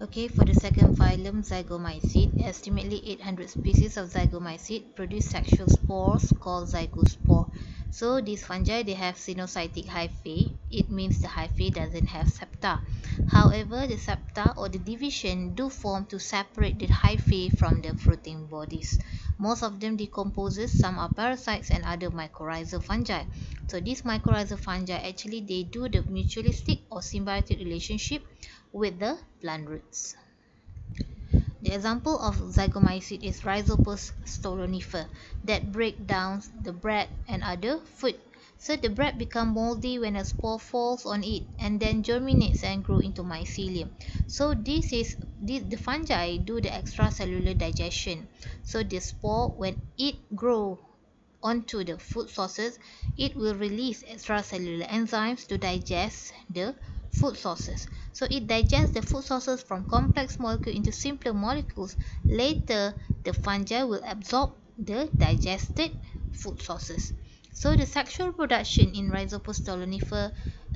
Okay, for the second phylum, Zygomycete, estimately 800 species of Zygomycete produce sexual spores called zygospore. So these fungi, they have cenocytic hyphae. It means the hyphae doesn't have septa. However, the septa or the division do form to separate the hyphae from the fruiting bodies. Most of them decomposes, some are parasites and other mycorrhizal fungi. So these mycorrhizal fungi, actually they do the mutualistic or symbiotic relationship with the plant roots. The example of zygomycete is Rhizopus stolonifer that break down the bread and other food. So the bread become moldy when a spore falls on it and then germinates and grow into mycelium. So this is this, the fungi do the extracellular digestion. So the spore when it grow onto the food sources, it will release extracellular enzymes to digest the food sources. So it digests the food sources from complex molecules into simpler molecules. Later, the fungi will absorb the digested food sources. So the sexual production in Rhizopus stolonifer,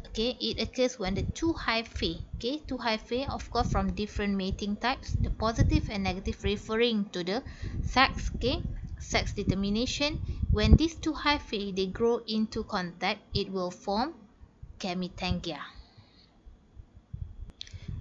okay, it occurs when the two hyphae, okay, two hyphae, of course, from different mating types, the positive and negative referring to the sex, okay, sex determination. When these two hyphae they grow into contact, it will form gametangia.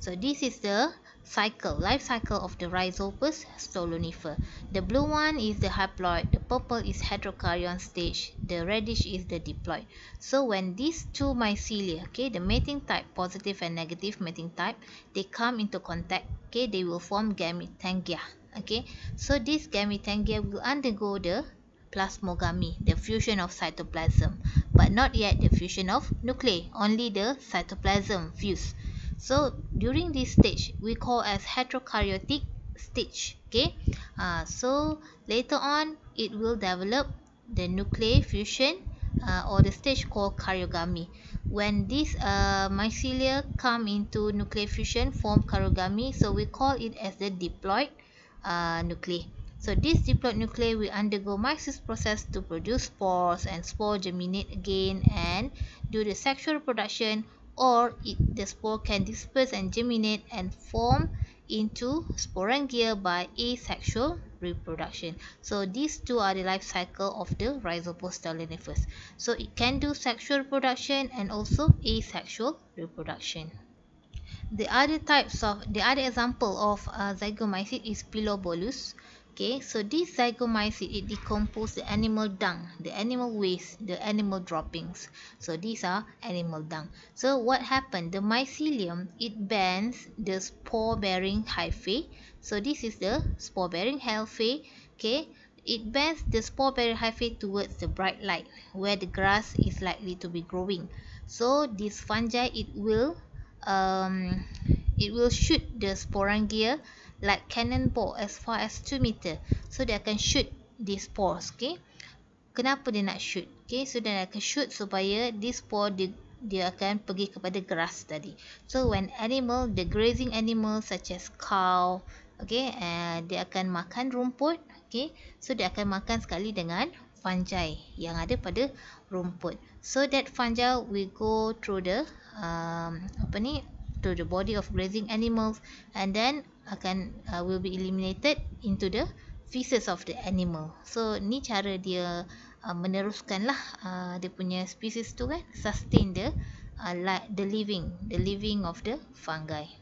So this is the cycle, life cycle of the Rhizopus stolonifer. The blue one is the haploid, the purple is heterokaryon stage, the reddish is the diploid. So when these two mycelia, okay, the mating type, positive and negative mating type, they come into contact, okay, they will form gametangia. Okay, so this gametangia will undergo the plasmogamy, the fusion of cytoplasm, but not yet the fusion of nuclei, only the cytoplasm fuse. So during this stage, we call as heterokaryotic stage. Okay. Uh, so later on, it will develop the nuclear fusion uh, or the stage called karyogamy. When these uh, mycelia come into nuclear fusion, form karyogamy. So we call it as the diploid uh, nuclei. So this diploid nuclei will undergo meiosis process to produce spores and spore germinate again and do the sexual reproduction or it, the spore can disperse and germinate and form into sporangia by asexual reproduction. So these two are the life cycle of the Rhizopus stoloniferus. So it can do sexual reproduction and also asexual reproduction. The other types of the other example of uh, zygomycete is Pilobolus. Okay, so this zygomycete, it decompose the animal dung, the animal waste, the animal droppings. So these are animal dung. So what happened? The mycelium, it bends the spore-bearing hyphae. So this is the spore-bearing hyphae. Okay, it bends the spore-bearing hyphae towards the bright light where the grass is likely to be growing. So this fungi, it will um, it will shoot the sporangia like cannonball as far as 2 meter. So dia akan shoot these spores, okay? Kenapa dia nak shoot? Okay, so dia akan shoot supaya this spore dia, dia akan pergi kepada grass tadi. So when animal, the grazing animal such as cow, okay, uh, dia akan makan rumput, okay? So dia akan makan sekali dengan fungi yang ada pada rumput. So that fungi will go through the um, apa ni to the body of grazing animals and then akan uh, will be eliminated into the feces of the animal. So ni cara dia uh, meneruskanlah uh, dia punya species tu kan sustain the uh, like the living the living of the fungi.